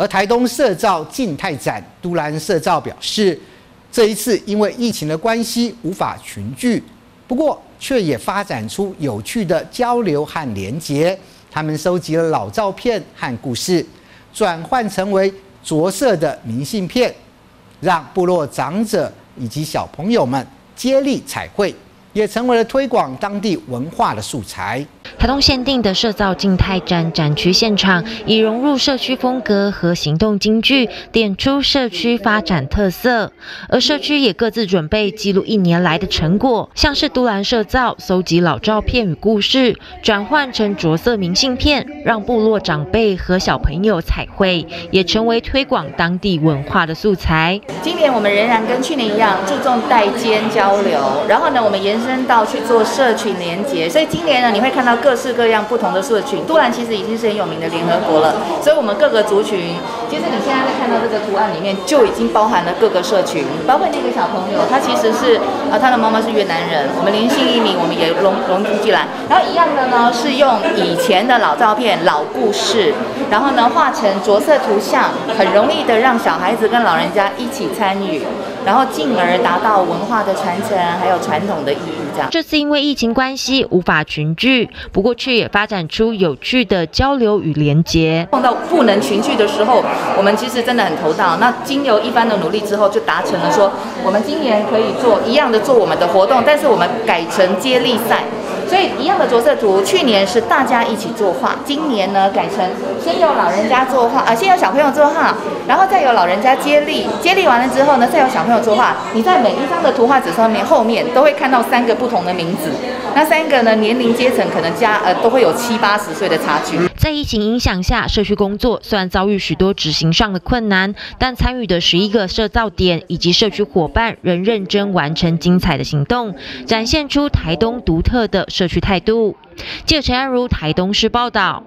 而台东社造静态展，都兰社造表示，这一次因为疫情的关系无法群聚，不过却也发展出有趣的交流和连结。他们收集了老照片和故事，转换成为着色的明信片，让部落长者以及小朋友们接力彩绘。也成为了推广当地文化的素材。台东限定的社造静态展展区现场，已融入社区风格和行动京剧，点出社区发展特色。而社区也各自准备记录一年来的成果，像是都兰社造搜集老照片与故事，转换成着色明信片，让部落长辈和小朋友彩绘，也成为推广当地文化的素材。今年我们仍然跟去年一样，注重代间交流，然后呢，我们延伸到去做社群连接，所以今年呢，你会看到各式各样不同的社群。杜兰其实已经是很有名的联合国了，所以我们各个族群，其实你现在在看到这个图案里面，就已经包含了各个社群，包括那个小朋友，他其实是啊，他的妈妈是越南人，我们连姓一名，我们也融融进来。然后一样的呢，是用以前的老照片、老故事，然后呢画成着色图像，很容易的让小孩子跟老人家一起参与。然后进而达到文化的传承，还有传统的意义。这样，这次因为疫情关系无法群聚，不过却也发展出有趣的交流与连结。碰到不能群聚的时候，我们其实真的很头大。那经由一番的努力之后，就达成了说，我们今年可以做一样的做我们的活动，但是我们改成接力赛。所以一样的着色图，去年是大家一起作画，今年呢改成先有老人家作画，呃，先有小朋友作画，然后再有老人家接力，接力完了之后呢，再有小朋友作画。你在每一张的图画纸上面后面都会看到三个不同的名字，那三个呢年龄阶层可能加呃都会有七八十岁的差距。在疫情影响下，社区工作虽然遭遇许多执行上的困难，但参与的十一个社造点以及社区伙伴仍认真完成精彩的行动，展现出台东独特的。社区态度。记者陈安如台东市报道。